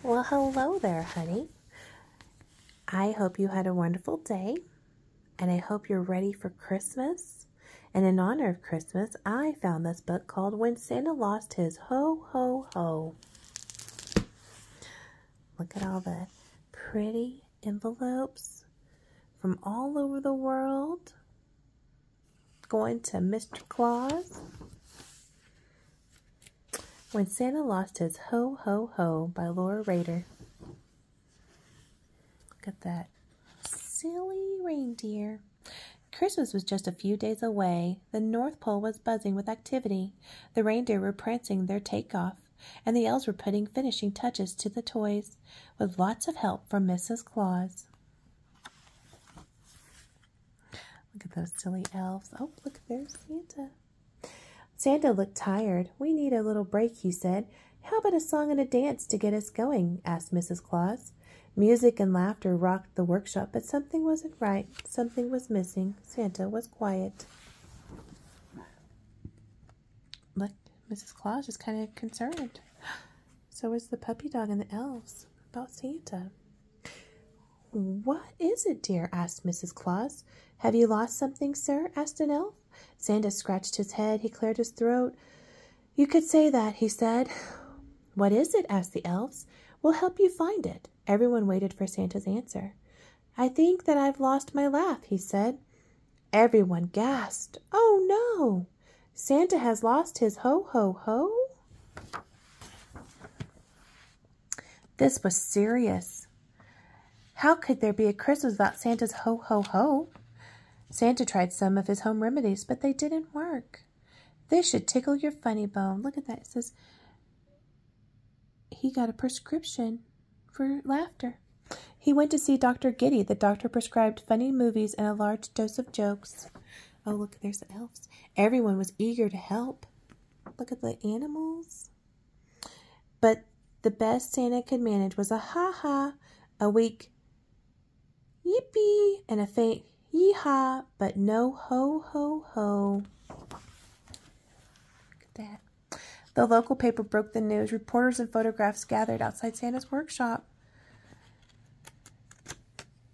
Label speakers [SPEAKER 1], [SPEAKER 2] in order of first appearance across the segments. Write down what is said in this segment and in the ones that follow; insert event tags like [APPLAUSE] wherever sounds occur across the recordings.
[SPEAKER 1] Well, hello there, honey. I hope you had a wonderful day, and I hope you're ready for Christmas. And in honor of Christmas, I found this book called When Santa Lost His Ho Ho Ho. Look at all the pretty envelopes from all over the world going to Mr. Claus. When Santa Lost His Ho Ho Ho by Laura Rader. Look at that silly reindeer. Christmas was just a few days away. The North Pole was buzzing with activity. The reindeer were prancing their takeoff, and the elves were putting finishing touches to the toys, with lots of help from Mrs. Claus. Look at those silly elves. Oh, look, there's Santa. Santa looked tired. We need a little break, he said. How about a song and a dance to get us going? asked Mrs. Claus. Music and laughter rocked the workshop, but something wasn't right. Something was missing. Santa was quiet. Look, Mrs. Claus is kind of concerned. So is the puppy dog and the elves about Santa. What is it, dear? asked Mrs. Claus. Have you lost something, sir? asked an elf. Santa scratched his head. He cleared his throat. You could say that, he said. What is it? asked the elves. We'll help you find it. Everyone waited for Santa's answer. I think that I've lost my laugh, he said. Everyone gasped. Oh, no! Santa has lost his ho ho ho? This was serious. How could there be a Christmas without Santa's ho ho ho? Santa tried some of his home remedies, but they didn't work. This should tickle your funny bone. Look at that. It says he got a prescription for laughter. He went to see Dr. Giddy. The doctor prescribed funny movies and a large dose of jokes. Oh, look, there's the elves. Everyone was eager to help. Look at the animals. But the best Santa could manage was a ha ha, a weak yippee, and a faint Yeehaw, but no ho ho ho. Look at that. The local paper broke the news. Reporters and photographs gathered outside Santa's workshop.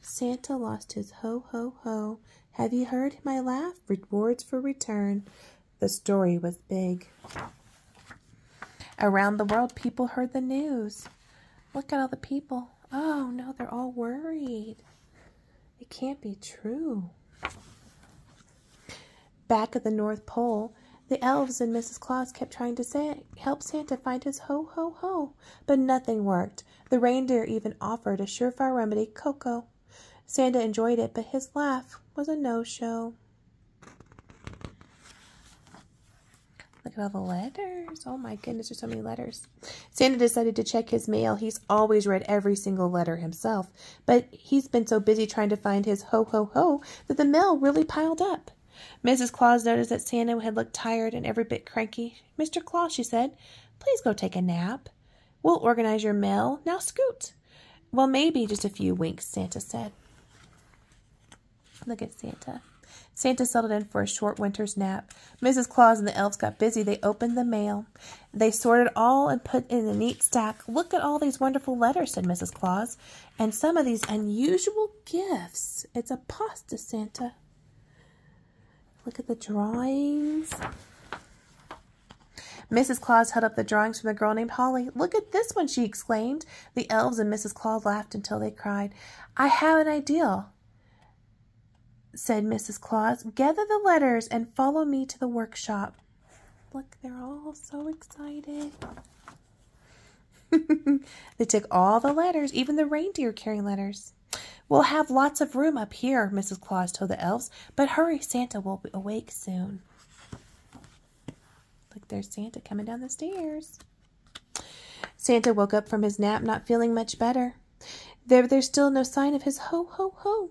[SPEAKER 1] Santa lost his ho ho ho. Have you heard my laugh? Rewards for return. The story was big. Around the world, people heard the news. Look at all the people. Oh no, they're all worried. Can't be true. Back at the North Pole, the elves and Mrs. Claus kept trying to say, help Santa find his ho ho ho, but nothing worked. The reindeer even offered a surefire remedy, cocoa. Santa enjoyed it, but his laugh was a no show. Look at all the letters. Oh my goodness, there's so many letters. Santa decided to check his mail. He's always read every single letter himself, but he's been so busy trying to find his ho ho ho that the mail really piled up. Mrs. Claus noticed that Santa had looked tired and every bit cranky. Mr. Claus, she said, please go take a nap. We'll organize your mail. Now scoot. Well, maybe just a few winks, Santa said. Look at Santa. Santa settled in for a short winter's nap. Mrs. Claus and the elves got busy. They opened the mail. They sorted all and put in a neat stack. Look at all these wonderful letters, said Mrs. Claus, and some of these unusual gifts. It's a pasta Santa. Look at the drawings. Mrs. Claus held up the drawings from the girl named Holly. Look at this one, she exclaimed. The elves and Mrs. Claus laughed until they cried. I have an idea said Mrs. Claus. Gather the letters and follow me to the workshop. Look, they're all so excited. [LAUGHS] they took all the letters, even the reindeer carrying letters. We'll have lots of room up here, Mrs. Claus told the elves, but hurry, Santa will be awake soon. Look, there's Santa coming down the stairs. Santa woke up from his nap not feeling much better. There, there's still no sign of his ho, ho, ho.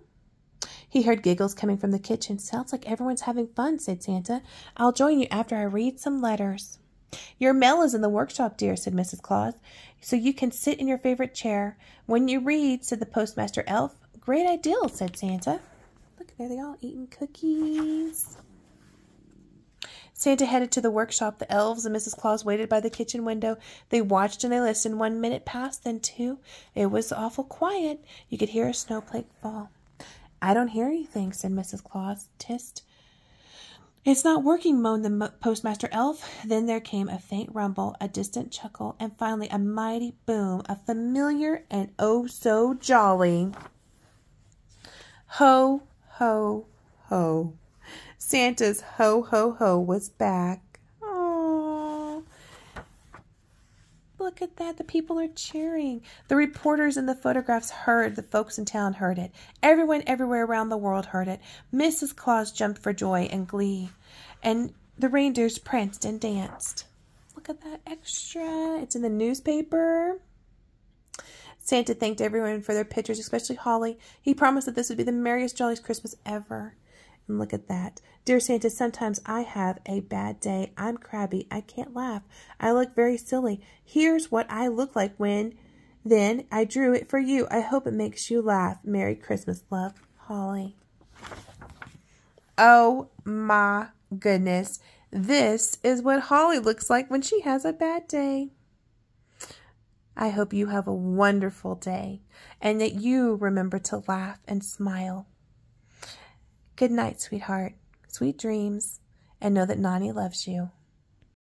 [SPEAKER 1] He heard giggles coming from the kitchen. Sounds like everyone's having fun, said Santa. I'll join you after I read some letters. Your mail is in the workshop, dear, said Mrs. Claus, so you can sit in your favorite chair. When you read, said the postmaster elf. Great idea, said Santa. Look, there they all eating cookies. Santa headed to the workshop. The elves and Mrs. Claus waited by the kitchen window. They watched and they listened. One minute passed, then two. It was awful quiet. You could hear a snowflake fall. I don't hear anything, said Mrs. Claus. Tist. It's not working, moaned the postmaster elf. Then there came a faint rumble, a distant chuckle, and finally a mighty boom, a familiar and oh so jolly. Ho, ho, ho. Santa's ho, ho, ho was back. Oh, look at that. The people are cheering. The reporters in the photographs heard. The folks in town heard it. Everyone everywhere around the world heard it. Mrs. Claus jumped for joy and glee. And the reindeers pranced and danced. Look at that extra. It's in the newspaper. Santa thanked everyone for their pictures, especially Holly. He promised that this would be the merriest, jolliest Christmas ever. And look at that. Dear Santa, sometimes I have a bad day. I'm crabby. I can't laugh. I look very silly. Here's what I look like when. Then I drew it for you. I hope it makes you laugh. Merry Christmas, love, Holly. Oh my goodness. This is what Holly looks like when she has a bad day. I hope you have a wonderful day and that you remember to laugh and smile. Good night, sweetheart. Sweet dreams, and know that Nani loves you.